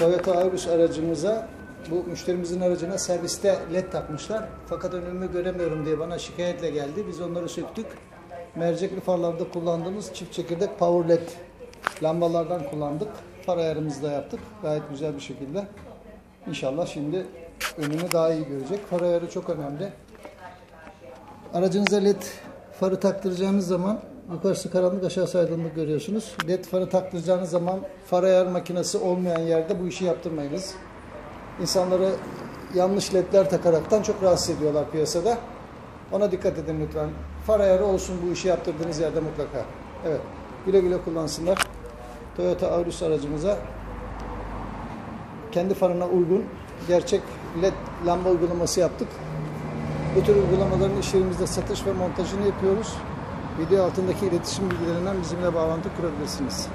Toyota Auris aracımıza bu müşterimizin aracına serviste led takmışlar. Fakat önümü göremiyorum diye bana şikayetle geldi. Biz onları söktük. Mercekli farlarda kullandığımız çift çekirdek power led lambalardan kullandık. Far ayarımızı da yaptık. Gayet güzel bir şekilde. İnşallah şimdi önünü daha iyi görecek. Far ayarı çok önemli. Aracınıza led farı taktıracağınız zaman yukarısı karanlık aşağısı aydınlık görüyorsunuz. Led farı taktıracağınız zaman far ayar makinesi olmayan yerde bu işi yaptırmayınız. İnsanları yanlış ledler takaraktan çok rahatsız ediyorlar piyasada. Ona dikkat edin lütfen. Far ayarı olsun bu işi yaptırdığınız yerde mutlaka. Evet. Güle güle kullansınlar. Toyota Auris aracımıza kendi farına uygun gerçek led lamba uygulaması yaptık. Bu tür uygulamaların iş yerimizde satış ve montajını yapıyoruz. Video altındaki iletişim bilgilerinden bizimle bağlantı kurabilirsiniz.